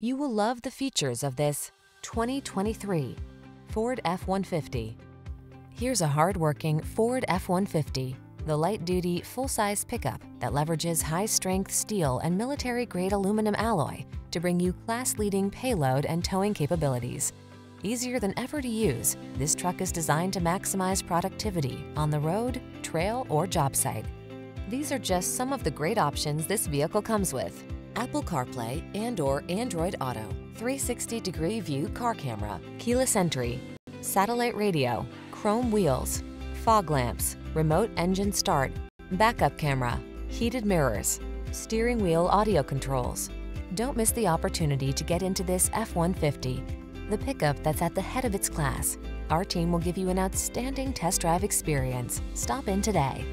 You will love the features of this 2023 Ford F-150. Here's a hard-working Ford F-150, the light-duty, full-size pickup that leverages high-strength steel and military-grade aluminum alloy to bring you class-leading payload and towing capabilities. Easier than ever to use, this truck is designed to maximize productivity on the road, trail, or job site. These are just some of the great options this vehicle comes with. Apple CarPlay and or Android Auto, 360-degree view car camera, keyless entry, satellite radio, chrome wheels, fog lamps, remote engine start, backup camera, heated mirrors, steering wheel audio controls. Don't miss the opportunity to get into this F-150, the pickup that's at the head of its class. Our team will give you an outstanding test drive experience. Stop in today.